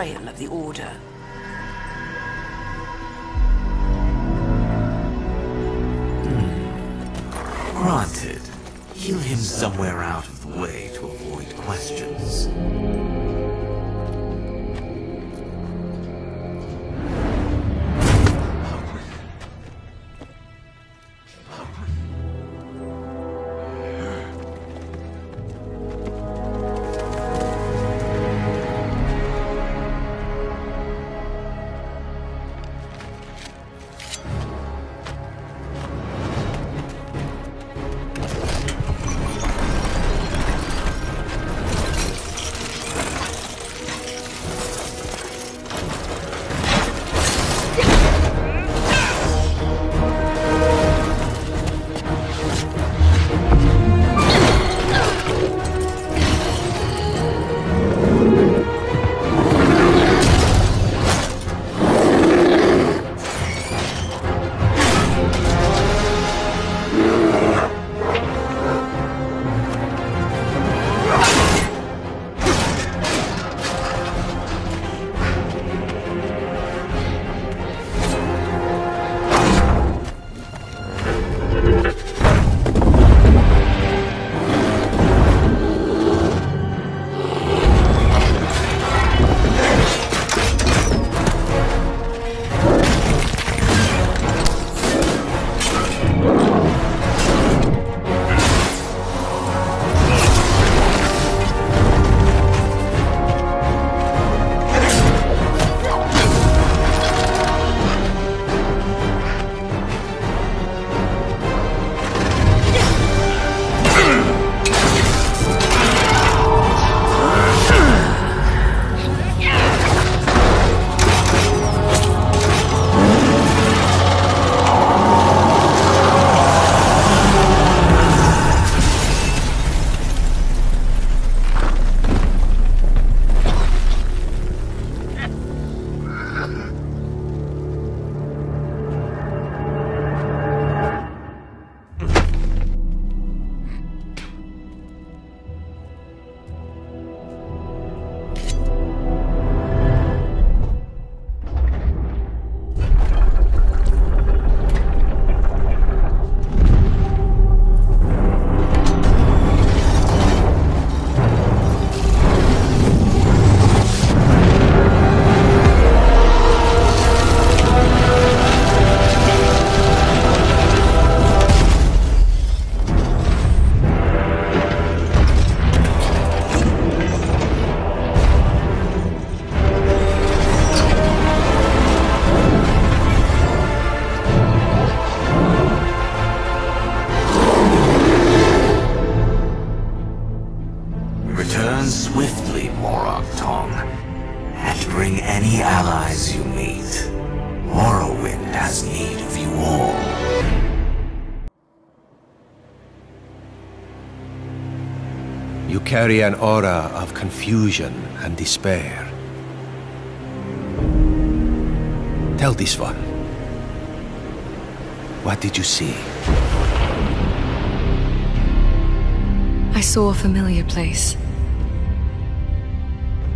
Betrayal of the Order. Carry an aura of confusion and despair. Tell this one. What did you see? I saw a familiar place.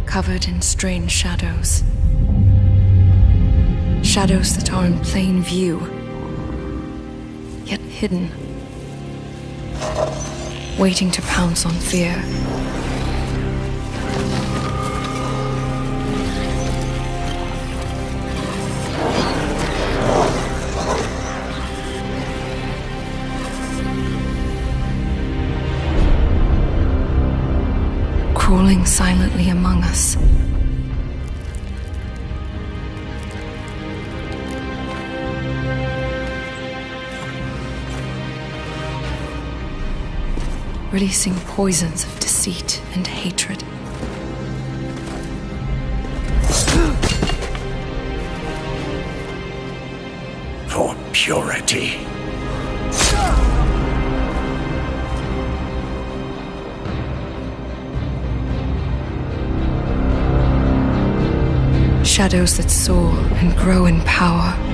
Covered in strange shadows. Shadows that are in plain view, yet hidden. Waiting to pounce on fear. Crawling silently among us. Releasing poisons of deceit and hatred. For purity. Shadows that soar and grow in power.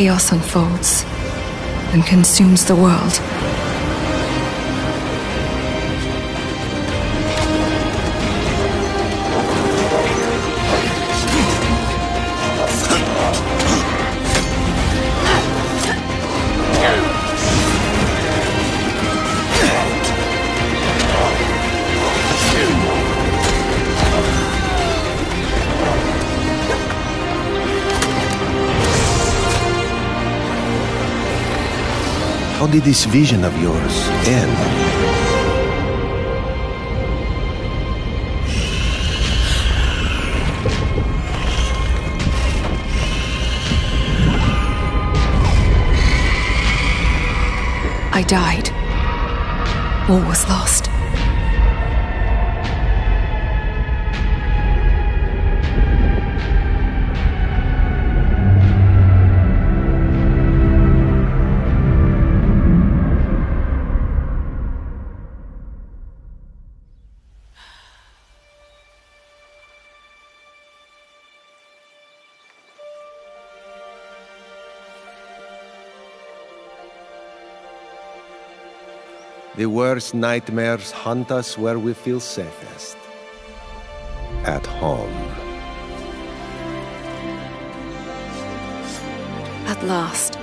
Chaos unfolds and consumes the world. Did this vision of yours end? I died. All was lost. The worst nightmares hunt us where we feel safest. At home. At last.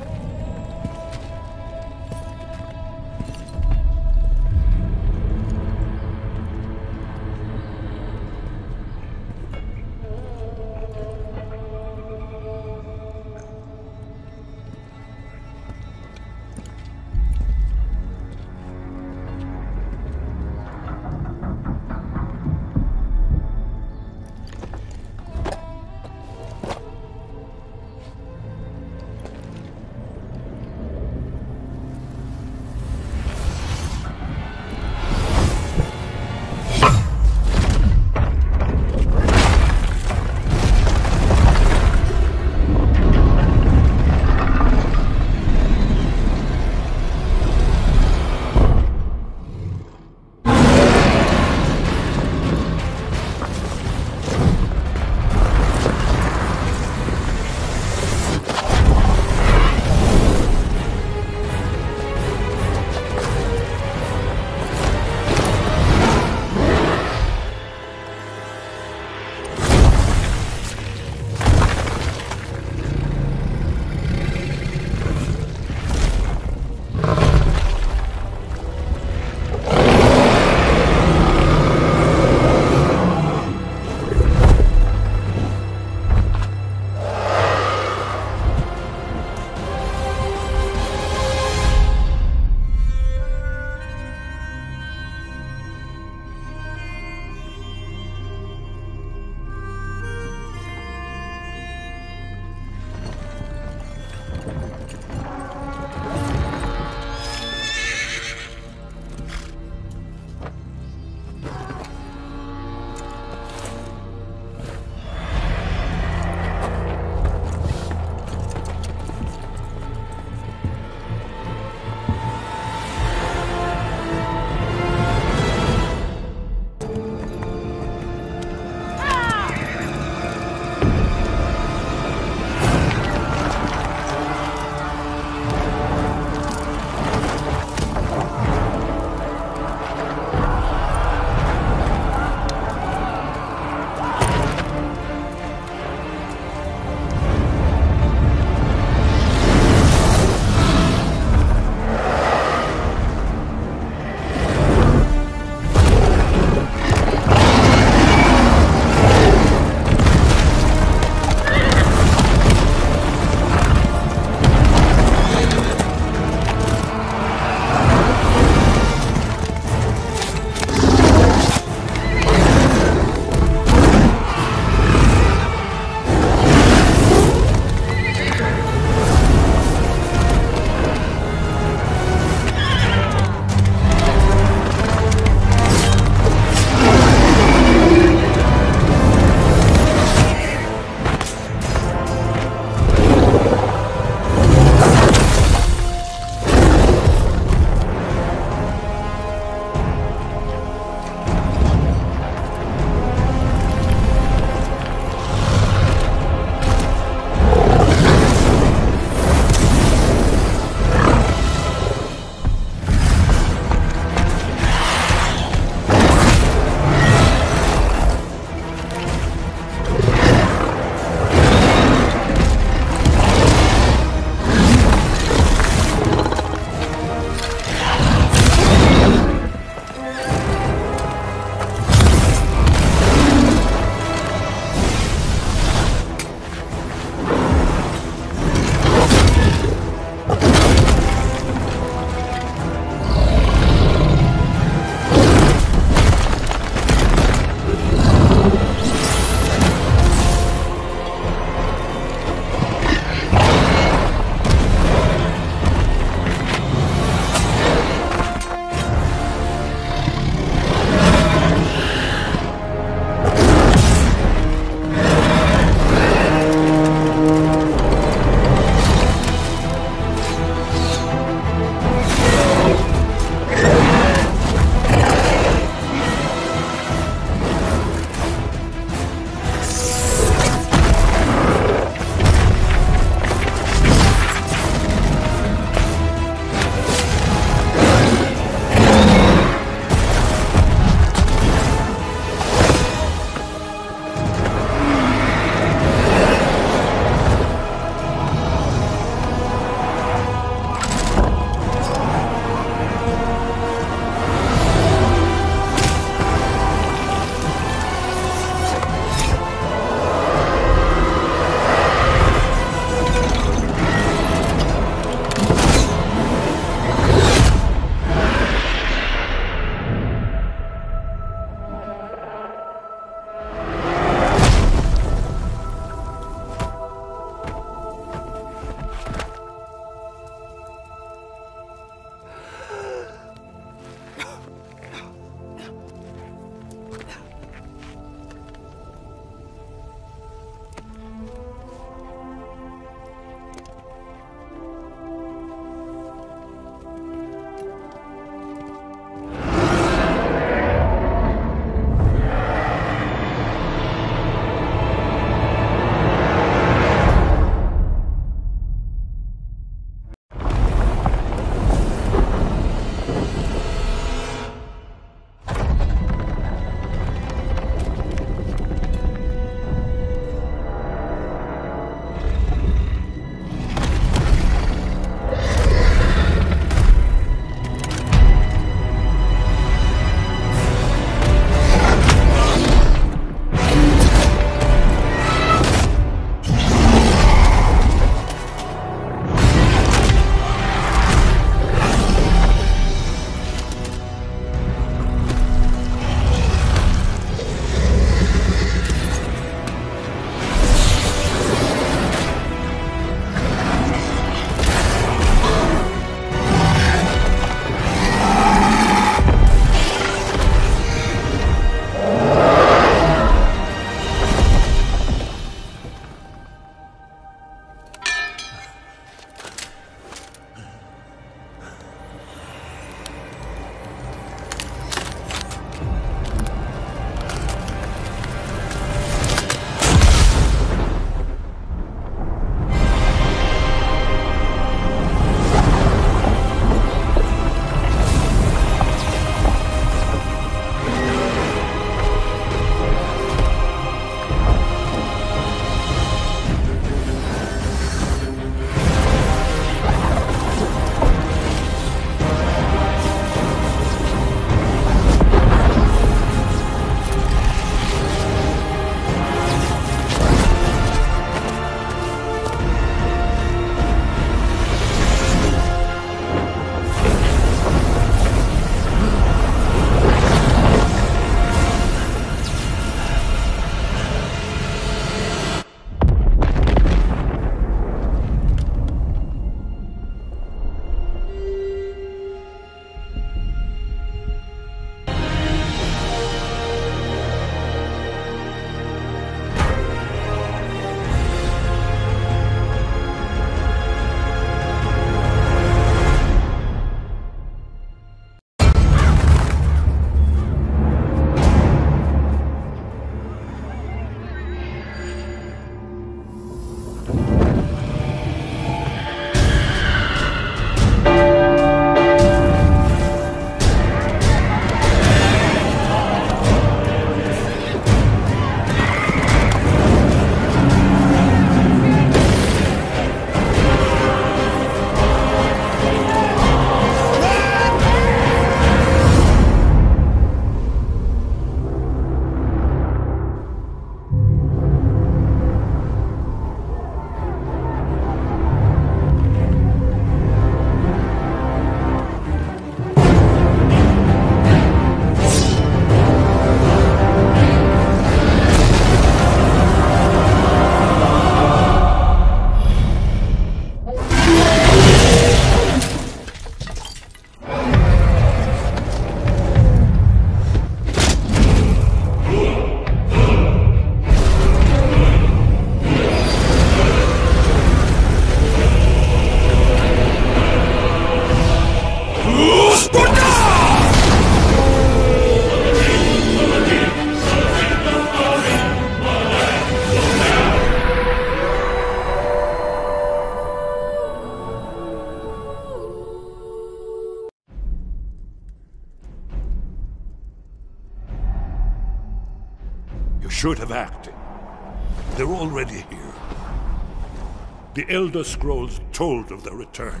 The Elder Scrolls told of their return.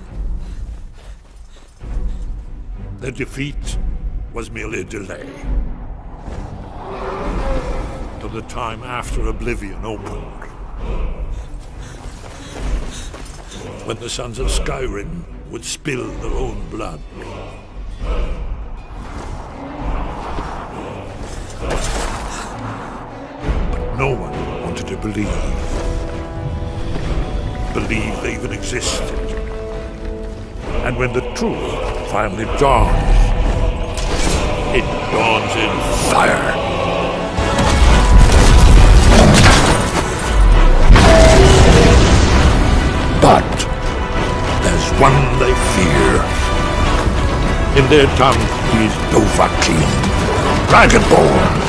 Their defeat was merely a delay. To the time after Oblivion opened. When the Sons of Skyrim would spill their own blood. But no one wanted to believe. Believe they even existed. And when the truth finally dawns, it dawns in fire. But there's one they fear. In their tongue, he's Dovahkiin, Dragonborn.